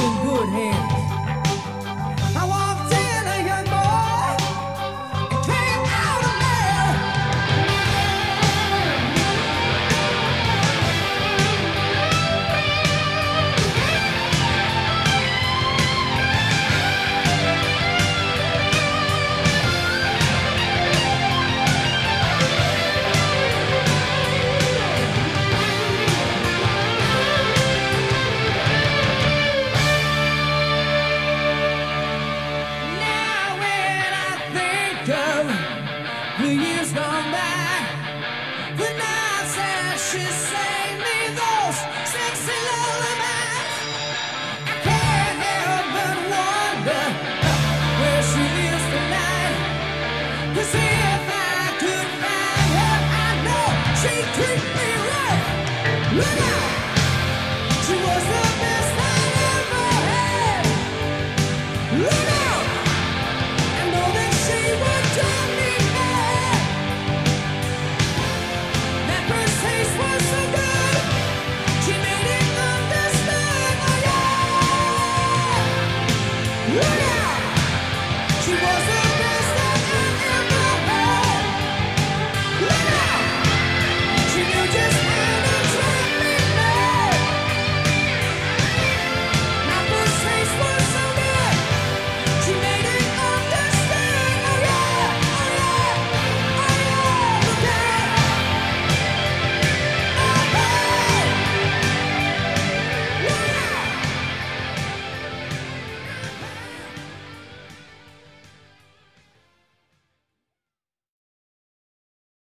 in good hands. Look out!